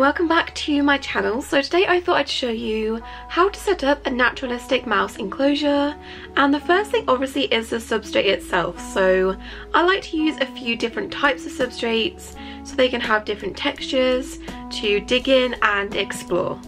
Welcome back to my channel. So today I thought I'd show you how to set up a naturalistic mouse enclosure and the first thing obviously is the substrate itself. So I like to use a few different types of substrates so they can have different textures to dig in and explore.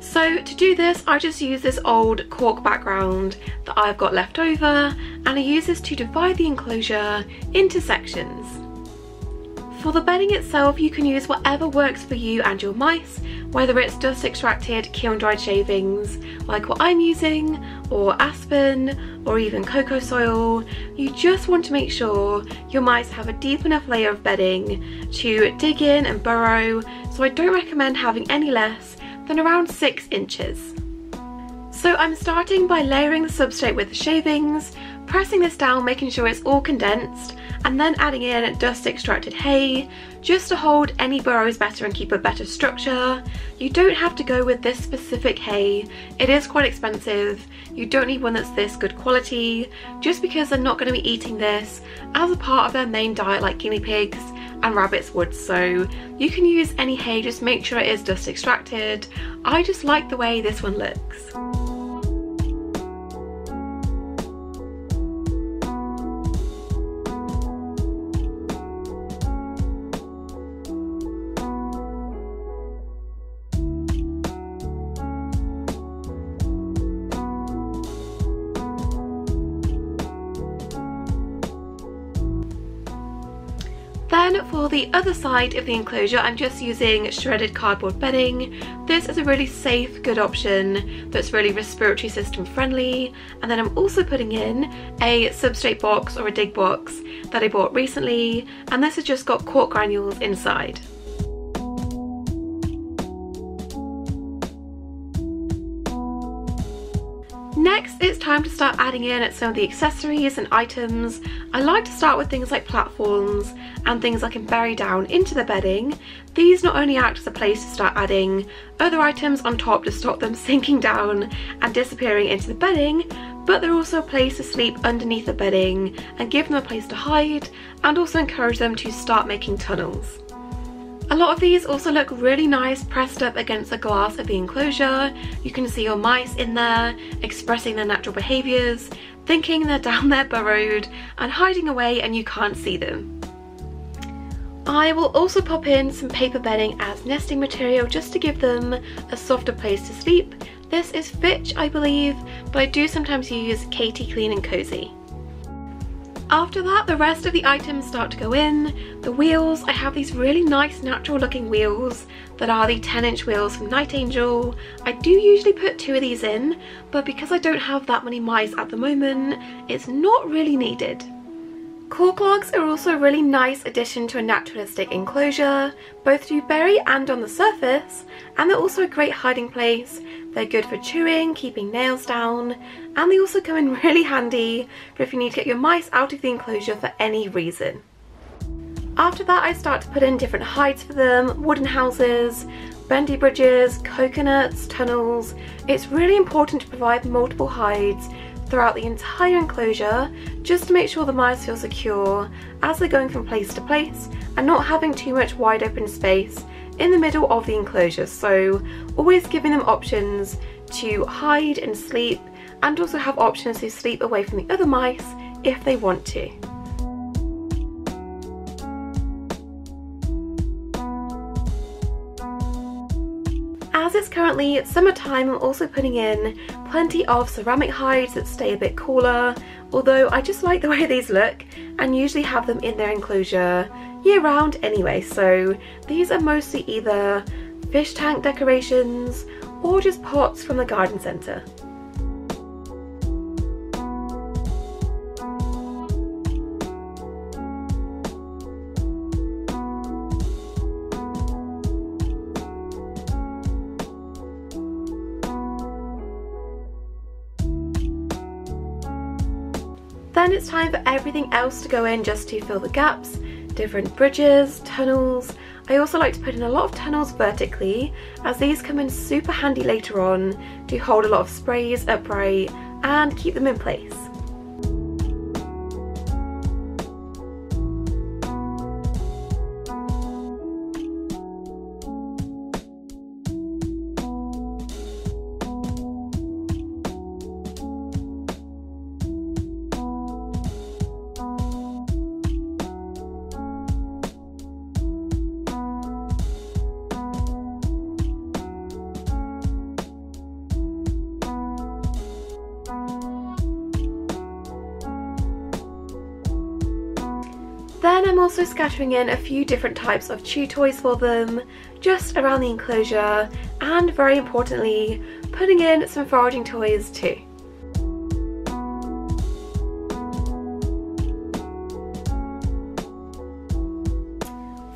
So to do this I just use this old cork background that I've got left over and I use this to divide the enclosure into sections. For the bedding itself, you can use whatever works for you and your mice, whether it's dust extracted kiln dried shavings like what I'm using, or aspen, or even cocoa soil. You just want to make sure your mice have a deep enough layer of bedding to dig in and burrow, so I don't recommend having any less than around 6 inches. So I'm starting by layering the substrate with the shavings, pressing this down making sure it's all condensed and then adding in dust extracted hay just to hold any burrows better and keep a better structure. You don't have to go with this specific hay, it is quite expensive, you don't need one that's this good quality just because they're not going to be eating this as a part of their main diet like guinea pigs and rabbits would so you can use any hay just make sure it is dust extracted. I just like the way this one looks. Then for the other side of the enclosure, I'm just using shredded cardboard bedding. This is a really safe, good option that's really respiratory system friendly. And then I'm also putting in a substrate box or a dig box that I bought recently. And this has just got cork granules inside. Next, it's time to start adding in some of the accessories and items. I like to start with things like platforms and things I can bury down into the bedding. These not only act as a place to start adding other items on top to stop them sinking down and disappearing into the bedding, but they're also a place to sleep underneath the bedding and give them a place to hide and also encourage them to start making tunnels. A lot of these also look really nice pressed up against the glass of the enclosure. You can see your mice in there expressing their natural behaviours, thinking they're down there burrowed and hiding away and you can't see them. I will also pop in some paper bedding as nesting material just to give them a softer place to sleep. This is Fitch I believe, but I do sometimes use Kaytee Clean and Cozy. After that, the rest of the items start to go in. The wheels, I have these really nice natural looking wheels that are the 10 inch wheels from Niteangel. I do usually put two of these in, but because I don't have that many mice at the moment, it's not really needed. Cork logs are also a really nice addition to a naturalistic enclosure, both to bury and on the surface, and they're also a great hiding place. They're good for chewing, keeping nails down, and they also come in really handy for if you need to get your mice out of the enclosure for any reason. After that I start to put in different hides for them, wooden houses, bendy bridges, coconuts, tunnels. It's really important to provide multiple hides throughout the entire enclosure just to make sure the mice feel secure as they're going from place to place and not having too much wide open space in the middle of the enclosure so always giving them options to hide and sleep and also have options to sleep away from the other mice if they want to. As it's currently summertime, I'm also putting in plenty of ceramic hides that stay a bit cooler, although I just like the way these look and usually have them in their enclosure year round anyway, so these are mostly either fish tank decorations or just pots from the garden centre. Then it's time for everything else to go in just to fill the gaps, different bridges, tunnels. I also like to put in a lot of tunnels vertically as these come in super handy later on to hold a lot of sprays upright and keep them in place. Also scattering in a few different types of chew toys for them, just around the enclosure, and very importantly, putting in some foraging toys too.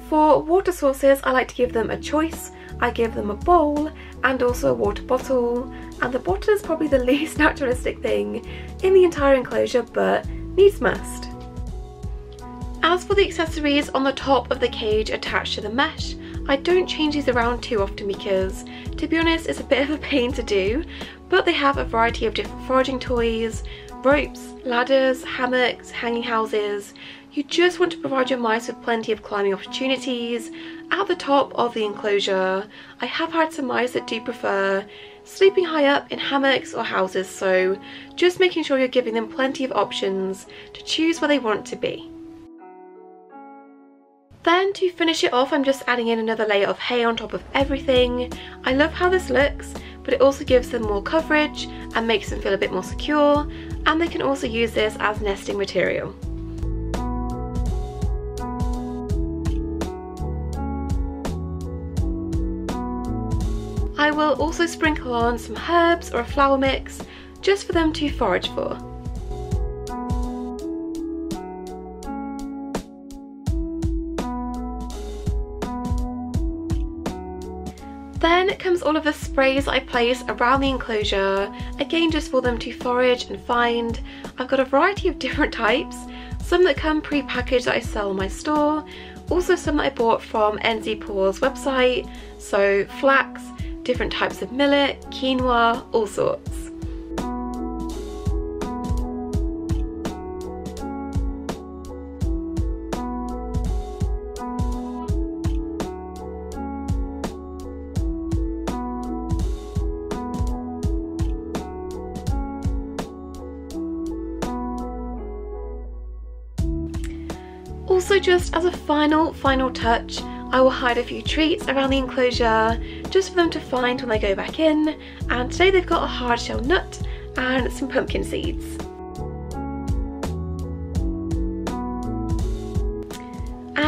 For water sources, I like to give them a choice. I give them a bowl and also a water bottle, and the bottle is probably the least naturalistic thing in the entire enclosure, but needs must. As for the accessories on the top of the cage attached to the mesh, I don't change these around too often because, to be honest, it's a bit of a pain to do, but they have a variety of different foraging toys, ropes, ladders, hammocks, hanging houses. You just want to provide your mice with plenty of climbing opportunities. At the top of the enclosure, I have had some mice that do prefer sleeping high up in hammocks or houses, so just making sure you're giving them plenty of options to choose where they want to be. Then to finish it off, I'm just adding in another layer of hay on top of everything. I love how this looks, but it also gives them more coverage and makes them feel a bit more secure. And they can also use this as nesting material. I will also sprinkle on some herbs or a flour mix just for them to forage for. Comes all of the sprays I place around the enclosure, again just for them to forage and find. I've got a variety of different types, some that come pre-packaged that I sell in my store, also some that I bought from NZ Paws website, so flax, different types of millet, quinoa, all sorts. Also just as a final, final touch, I will hide a few treats around the enclosure just for them to find when they go back in and today they've got a hard shell nut and some pumpkin seeds.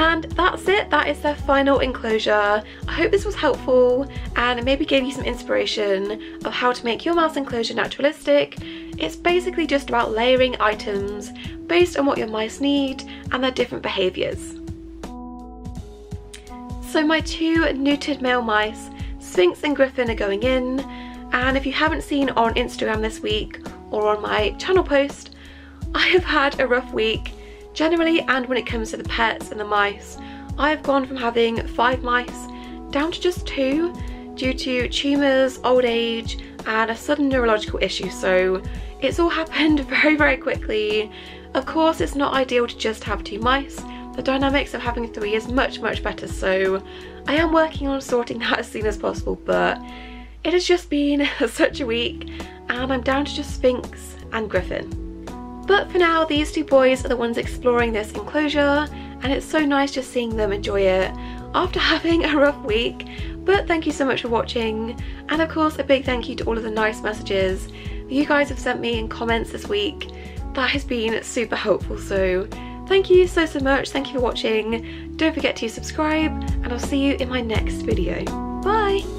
And that's it, that is their final enclosure. I hope this was helpful and maybe gave you some inspiration of how to make your mouse enclosure naturalistic. It's basically just about layering items based on what your mice need and their different behaviours. So my two neutered male mice, Sphinx and Griffin are going in and if you haven't seen on Instagram this week or on my channel post, I have had a rough week generally and when it comes to the pets and the mice. I have gone from having five mice down to just two due to tumours, old age and a sudden neurological issue so it's all happened very very quickly of course, it's not ideal to just have two mice. The dynamics of having three is much, much better, so I am working on sorting that as soon as possible, but it has just been such a week, and I'm down to just Sphinx and Griffin. But for now, these two boys are the ones exploring this enclosure, and it's so nice just seeing them enjoy it after having a rough week. But thank you so much for watching, and of course a big thank you to all of the nice messages that you guys have sent me in comments this week. That has been super helpful so thank you so so much. Thank you for watching. Don't forget to subscribe and I'll see you in my next video. Bye